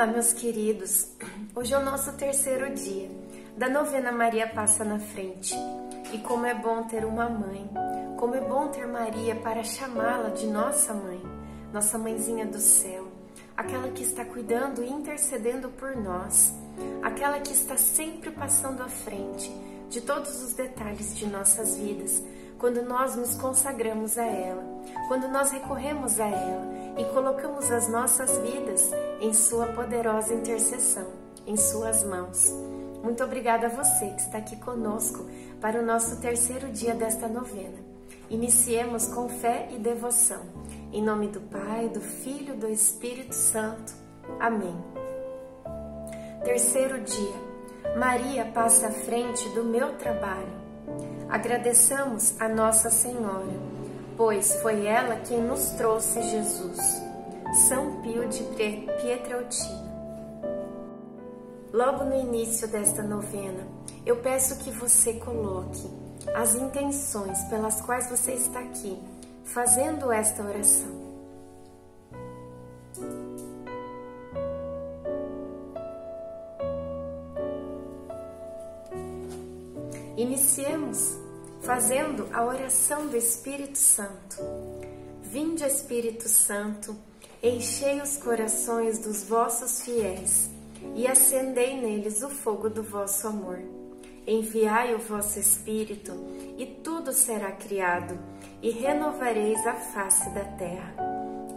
Olá, meus queridos. Hoje é o nosso terceiro dia. Da novena Maria Passa na Frente. E como é bom ter uma mãe, como é bom ter Maria para chamá-la de nossa mãe, nossa mãezinha do céu, aquela que está cuidando e intercedendo por nós, aquela que está sempre passando à frente de todos os detalhes de nossas vidas, quando nós nos consagramos a ela, quando nós recorremos a ela e colocamos as nossas vidas em Sua poderosa intercessão, em Suas mãos. Muito obrigada a você que está aqui conosco para o nosso terceiro dia desta novena. Iniciemos com fé e devoção. Em nome do Pai, do Filho e do Espírito Santo. Amém. Terceiro dia. Maria passa à frente do meu trabalho. Agradeçamos a Nossa Senhora, pois foi ela quem nos trouxe Jesus. São Pio de Pietrelcina. Logo no início desta novena, eu peço que você coloque as intenções pelas quais você está aqui fazendo esta oração. Iniciemos fazendo a oração do Espírito Santo. Vinde, Espírito Santo, enchei os corações dos vossos fiéis e acendei neles o fogo do vosso amor. Enviai o vosso Espírito, e tudo será criado, e renovareis a face da terra.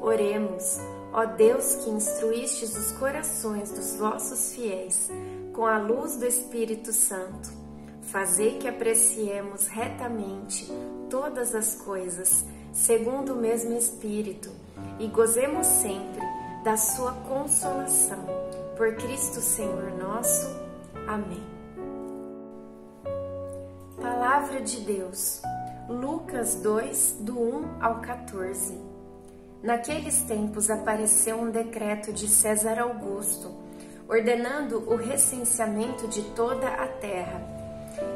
Oremos, ó Deus que instruístes os corações dos vossos fiéis com a luz do Espírito Santo. Fazei que apreciemos retamente todas as coisas, segundo o mesmo Espírito, e gozemos sempre da sua consolação. Por Cristo Senhor nosso. Amém. Palavra de Deus, Lucas 2, do 1 ao 14. Naqueles tempos apareceu um decreto de César Augusto, ordenando o recenseamento de toda a terra.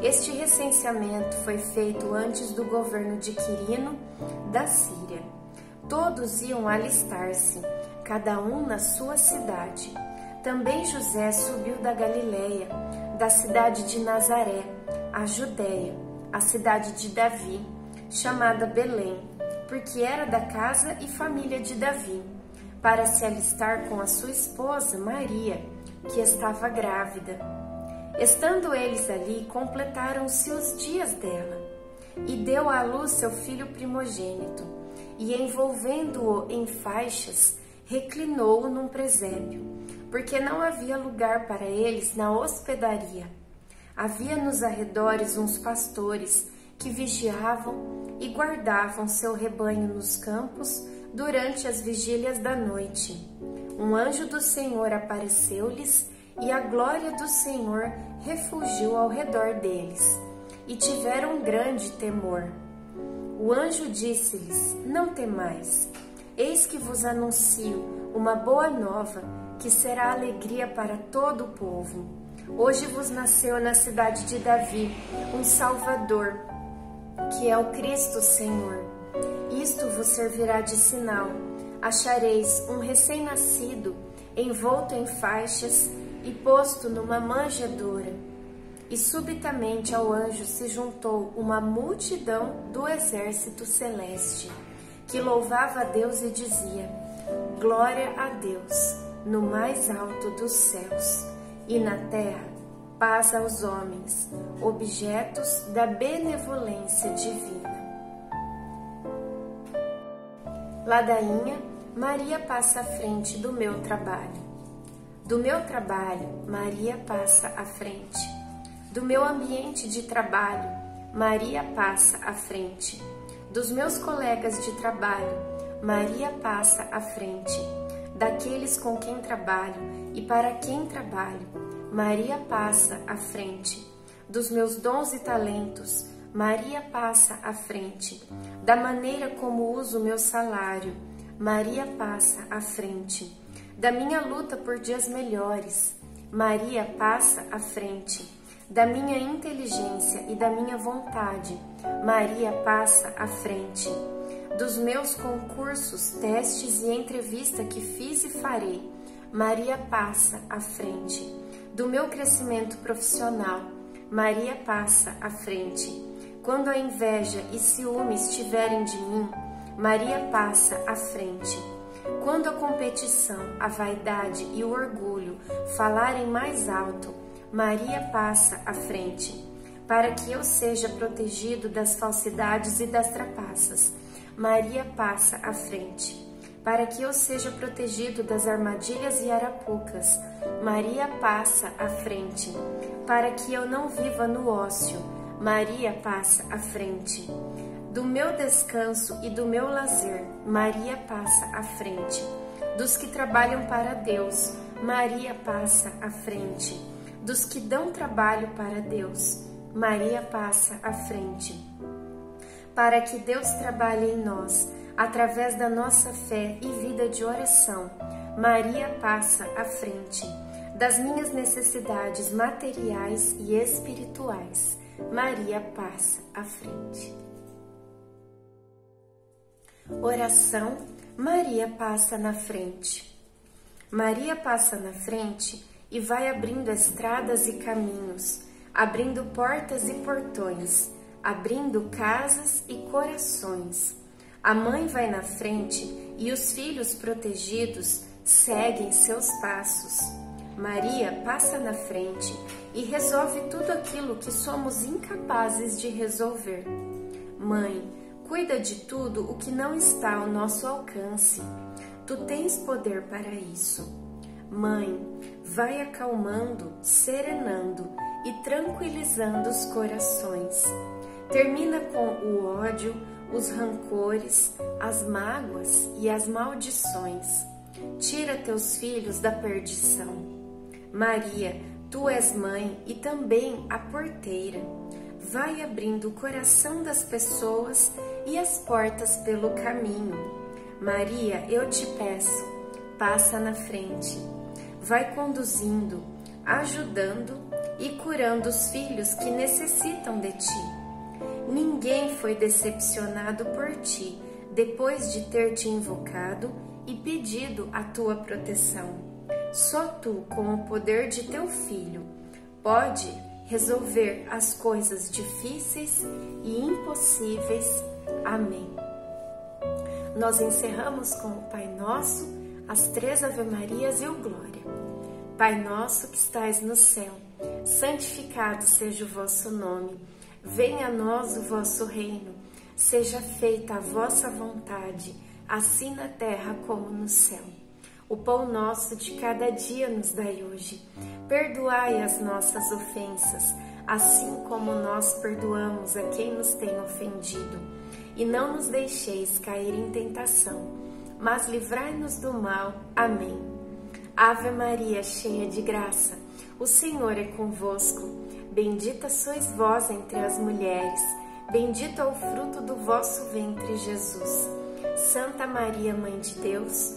Este recenseamento foi feito antes do governo de Quirino da Síria. Todos iam alistar-se, cada um na sua cidade. Também José subiu da Galiléia, da cidade de Nazaré, a Judéia, a cidade de Davi, chamada Belém, porque era da casa e família de Davi, para se alistar com a sua esposa Maria, que estava grávida. Estando eles ali, completaram-se os dias dela, e deu à luz seu filho primogênito, e envolvendo-o em faixas, reclinou-o num presépio, porque não havia lugar para eles na hospedaria. Havia nos arredores uns pastores que vigiavam e guardavam seu rebanho nos campos durante as vigílias da noite. Um anjo do Senhor apareceu-lhes e a glória do Senhor refugiu ao redor deles, e tiveram grande temor. O anjo disse-lhes: Não temais, eis que vos anuncio uma boa nova que será alegria para todo o povo. Hoje vos nasceu na cidade de Davi um Salvador, que é o Cristo Senhor. Isto vos servirá de sinal. Achareis um recém-nascido envolto em faixas e posto numa manjedoura. E subitamente ao anjo se juntou uma multidão do exército celeste, que louvava a Deus e dizia: Glória a Deus no mais alto dos céus e na terra paz aos homens, objetos da benevolência divina. Ladainha, Maria passa à frente do meu trabalho. Do meu trabalho, Maria passa à frente. Do meu ambiente de trabalho, Maria passa à frente. Dos meus colegas de trabalho, Maria passa à frente. Daqueles com quem trabalho, e para quem trabalho, Maria passa à frente. Dos meus dons e talentos, Maria passa à frente. Da maneira como uso meu salário, Maria passa à frente. Da minha luta por dias melhores, Maria passa à frente. Da minha inteligência e da minha vontade, Maria passa à frente. Dos meus concursos, testes e entrevista que fiz e farei, Maria passa à frente. Do meu crescimento profissional, Maria passa à frente. Quando a inveja e ciúme estiverem de mim, Maria passa à frente. Quando a competição, a vaidade e o orgulho falarem mais alto, Maria passa à frente, para que eu seja protegido das falsidades e das trapaças. Maria passa à frente, para que eu seja protegido das armadilhas e arapucas. Maria passa à frente, para que eu não viva no ócio. Maria passa à frente. Do meu descanso e do meu lazer, Maria passa à frente. Dos que trabalham para Deus, Maria passa à frente. Dos que dão trabalho para Deus, Maria passa à frente. Para que Deus trabalhe em nós, através da nossa fé e vida de oração, Maria passa à frente. Das minhas necessidades materiais e espirituais, Maria passa à frente. Oração Maria passa na frente. Maria passa na frente e vai abrindo estradas e caminhos, abrindo portas e portões, abrindo casas e corações. A mãe vai na frente e os filhos protegidos seguem seus passos. Maria passa na frente e resolve tudo aquilo que somos incapazes de resolver. Mãe, Cuida de tudo o que não está ao nosso alcance. Tu tens poder para isso. Mãe, vai acalmando, serenando e tranquilizando os corações. Termina com o ódio, os rancores, as mágoas e as maldições. Tira teus filhos da perdição. Maria, tu és mãe e também a porteira vai abrindo o coração das pessoas e as portas pelo caminho. Maria, eu te peço, passa na frente, vai conduzindo, ajudando e curando os filhos que necessitam de ti. Ninguém foi decepcionado por ti depois de ter te invocado e pedido a tua proteção. Só tu, com o poder de teu filho, pode resolver as coisas difíceis e impossíveis. Amém. Nós encerramos com o Pai Nosso, as três Ave-Marias e o Glória. Pai nosso que estais no céu, santificado seja o vosso nome. Venha a nós o vosso reino. Seja feita a vossa vontade, assim na terra como no céu. O pão nosso de cada dia nos dai hoje. Perdoai as nossas ofensas, assim como nós perdoamos a quem nos tem ofendido. E não nos deixeis cair em tentação, mas livrai-nos do mal. Amém. Ave Maria, cheia de graça, o Senhor é convosco. Bendita sois vós entre as mulheres, bendito é o fruto do vosso ventre, Jesus. Santa Maria, Mãe de Deus,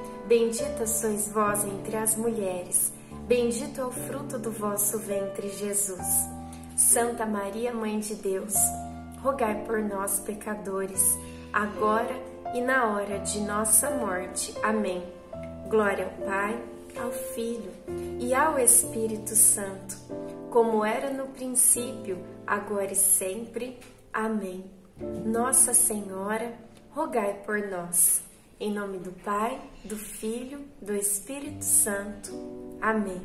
Bendita sois vós entre as mulheres, bendito é o fruto do vosso ventre, Jesus. Santa Maria, Mãe de Deus, rogai por nós, pecadores, agora e na hora de nossa morte. Amém. Glória ao Pai, ao Filho e ao Espírito Santo, como era no princípio, agora e sempre. Amém. Nossa Senhora, rogai por nós. Em nome do Pai, do Filho, do Espírito Santo. Amém.